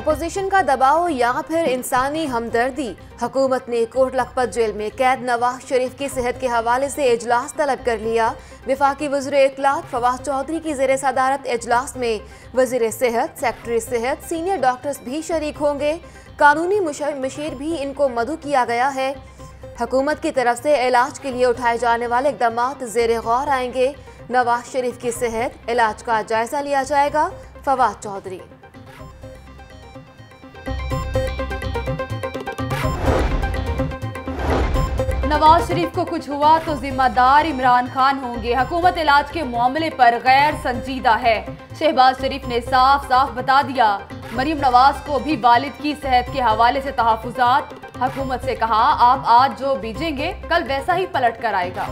Opposition का दबाव या फिर इंसानी हमदर्दी? हुकूमत ने कोट लखपत जेल में कैद नवाज़ शरीफ की सेहत के हवाले से इजलास तलब कर लिया। विफाकी वजर इतलात फवाद चौधरी की जेर सदारत इजलास में। वज़ीर सेहत, सेक्रेटरी सेहत, सीनियर डॉक्टर्स भी शरीक होंगे। कानूनी मशीर भी इनको मधु किया गया है। हुकूमत की तरफ़ से इलाज के लिए उठाए जाने वाले इकदाम जेर गौर आएँगे। नवाज़ शरीफ की सेहत, इलाज का जायजा लिया जाएगा। फवाद चौधरी नवाज़ शरीफ को कुछ हुआ तो जिम्मेदार इमरान खान होंगे। हुकूमत इलाज के मामले पर गैर संजीदा है। शहबाज शरीफ ने साफ़ साफ़ बता दिया, मरीम नवाज़ को भी वालिद की सेहत के हवाले से तहफात हुकूमत से कहा, आप आज जो बीजेंगे कल वैसा ही पलट कर आएगा।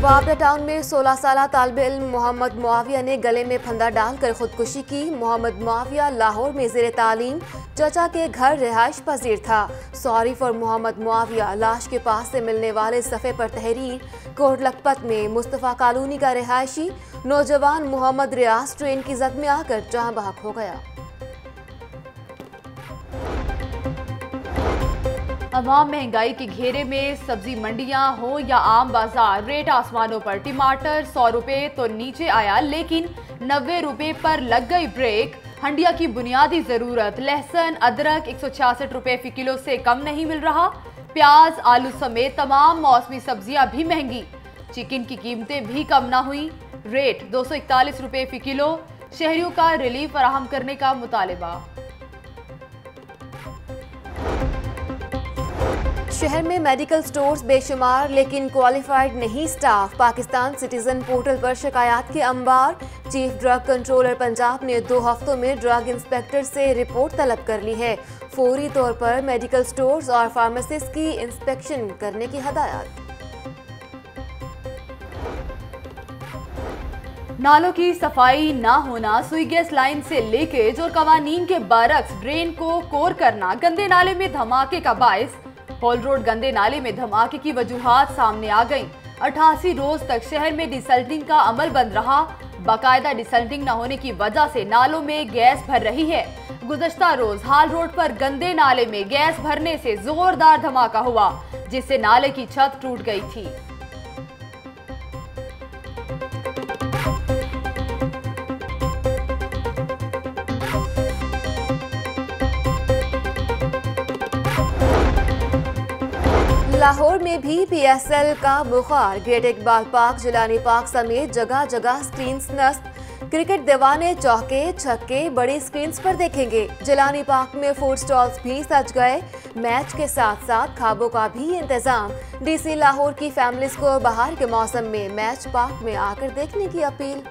वापडा टाउन में 16 साल तालब इल्म मोहम्मद मुआविया ने गले में फंदा डालकर खुदकुशी की। मोहम्मद मुआविया लाहौर में जेर तालीम चचा के घर रिहाइश पजीर था। सॉरी फॉर मोहम्मद मुआविया लाश के पास से मिलने वाले सफ़े पर तहरीर कोट लखपत में मुस्तफ़ा कॉलोनी का रिहायशी, नौजवान मोहम्मद रियाज ट्रेन की जद में आकर जहाँ बहक हो गया। अवाम महँगाई के घेरे में सब्ज़ी मंडियाँ हो या आम बाज़ार, रेट आसमानों पर टमाटर, सौ रुपए तो नीचे आया, लेकिन नब्बे रुपए पर लग गई ब्रेक। हंडिया की बुनियादी ज़रूरत, लहसन, अदरक, एक सौ फ़ी किलो से कम नहीं मिल रहा। प्याज, आलू समेत तमाम मौसमी सब्ज़ियाँ भी महँगी। चिकन की कीमतें भी कम ना हुई। रेट दो सौ इकतालीस रुपये फ़ी किलो। शहरियों का रिलीफ फराहम करने का मुतालबा। शहर में मेडिकल स्टोर्स बेशुमार, लेकिन क्वालिफाइड नहीं स्टाफ पाकिस्तान सिटीजन पोर्टल पर शिकायत के अंबार। चीफ ड्रग कंट्रोलर पंजाब ने दो हफ्तों में ड्रग इंस्पेक्टर से रिपोर्ट तलब कर ली है। फौरी तौर पर मेडिकल स्टोर्स और फार्मासिस्ट की इंस्पेक्शन करने की हदायत। नालों की सफ़ाई ना होना सुई गैस लाइन से लीकेज और कवानीन के बारक्स ड्रेन को कोर करना, गंदे नाले में धमाके का बायस। हॉल रोड गंदे नाले में धमाके की वजूहत सामने आ गईं। अठासी रोज तक शहर में डिसल्टिंग का अमल बंद रहा। बाकायदा डिसल्टिंग न होने की वजह से नालों में गैस भर रही है। गुजश्ता रोज हाल रोड पर गंदे नाले में गैस भरने से जोरदार धमाका हुआ, जिससे नाले की छत टूट गई थी। लाहौर में भी पीएसएल का बुखार। Great Iqbal park, Jilani park समेत जगह जगह स्क्रीन नस्त क्रिकेट दीवाने चौके, छक्के, बड़ी स्क्रीन पर देखेंगे। जिलानी पार्क में फ़ूड स्टॉल्स भी सज गए। मैच के साथ साथ खाबों का भी इंतज़ाम। डीसी लाहौर की फैमिलीज़ को बाहर के मौसम में मैच पार्क में आकर देखने की अपील।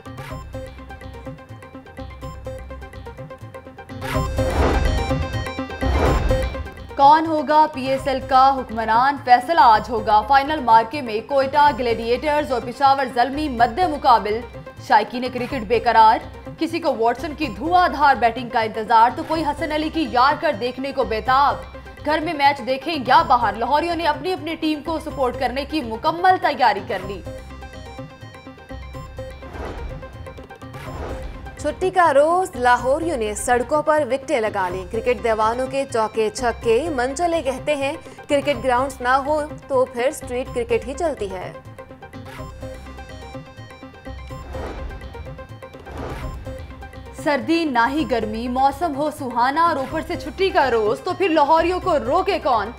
कौन होगा पीएसएल का हुक्मरान? फैसला आज होगा। फाइनल मार्के में कोयटा ग्लेडिएटर्स और पिशावर जलमी मध्य मुकाबिल। ने क्रिकेट बेकरार। किसी को वॉटसन की धुआंधार बैटिंग का इंतज़ार तो कोई हसन अली की यार कर देखने को बेताब। घर में मैच देखें या बाहर, लाहौरियों ने अपनी अपनी टीम को सपोर्ट करने की मुकम्मल तैयारी कर ली। छुट्टी का रोज लाहौरियों ने सड़कों पर विकटें लगा ली। क्रिकेट दीवानों के चौके छक्के, मंचले कहते हैं, क्रिकेट ग्राउंड्स ना हो तो फिर स्ट्रीट क्रिकेट ही चलती है। सर्दी, ना ही गर्मी, मौसम हो सुहाना, और ऊपर से छुट्टी का रोज तो फिर लाहौरियों को रोके कौन?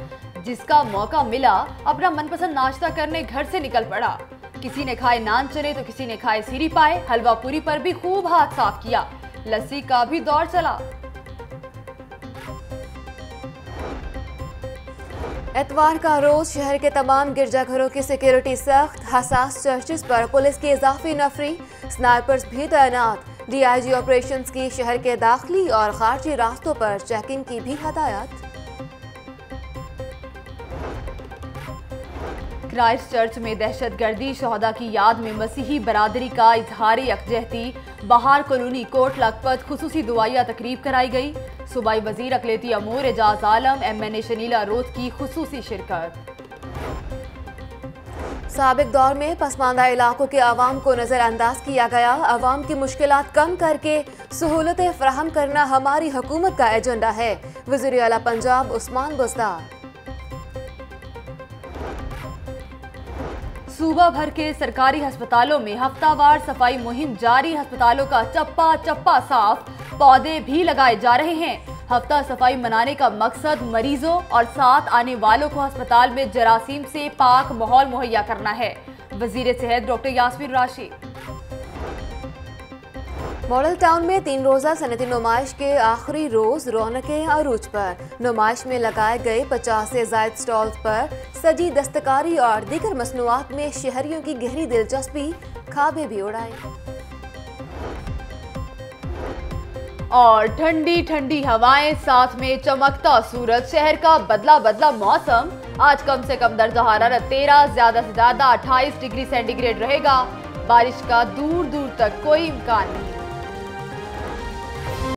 जिसका मौका मिला, अपना मनपसंद नाश्ता करने घर से निकल पड़ा। किसी ने खाए नान चने तो किसी ने खाए सीरी पाए। हलवा पूरी पर भी खूब हाथ साफ़ किया। लस्सी का भी दौर चला। एतवार का रोज शहर के तमाम गिरजाघरों की सिक्योरिटी सख्त, हसास चर्चिस पर पुलिस की इजाफी नफरी। स्नाइपर्स भी तैनात। डीआईजी ऑपरेशंस की शहर के दाखिली और खारजी रास्तों पर चेकिंग की भी हदायत। क्राइस्ट चर्च में दहशत गर्दी शहदा की याद में मसीही बरादरी का इजहार यकजहती। बहार कॉलोनी कोट लखपत खसूसी दुआया तकरीब कराई गई। सूबाई वज़ीर अकलेती अमूर Ejaz Alam, M N A Shanila Roz की खसूसी शिरकत। सबक दौर में पसमानदा इलाकों के आवाम को नज़रअंदाज किया गया। आवाम की मुश्किल कम करके सहूलतें फ्राहम करना हमारी हुकूमत का एजेंडा है। वज़ीर अला पंजाब उस्मान बुजदार। सूबा भर के सरकारी अस्पतालों में हफ्तावार सफ़ाई मुहिम जारी। अस्पतालों का चप्पा चप्पा साफ़। पौधे भी लगाए जा रहे हैं। हफ़्ता सफ़ाई मनाने का मकसद मरीजों और साथ आने वालों को अस्पताल में जरासीम से पाक माहौल मुहैया करना है। वज़ीर सेहत डॉक्टर यासमीन राशि मॉडल टाउन में तीन रोज़ा सनती नुमाइश के आखिरी रोज़ रौनकें अरूज पर। नुमाइश में लगाए गए पचास से जायद स्टॉल्स पर सजी दस्तकारी और दीगर मसनूआत में शहरियों की गहरी दिलचस्पी खाबे भी उड़ाए और ठंडी ठंडी हवाएँ साथ में चमकता सूरज। शहर का बदला बदला मौसम। आज कम से कम दर्जा हरारत तेरह, ज़्यादा से ज़्यादा 28 डिग्री सेंटीग्रेड रहेगा। बारिश का दूर दूर तक कोई इम्कान नहीं।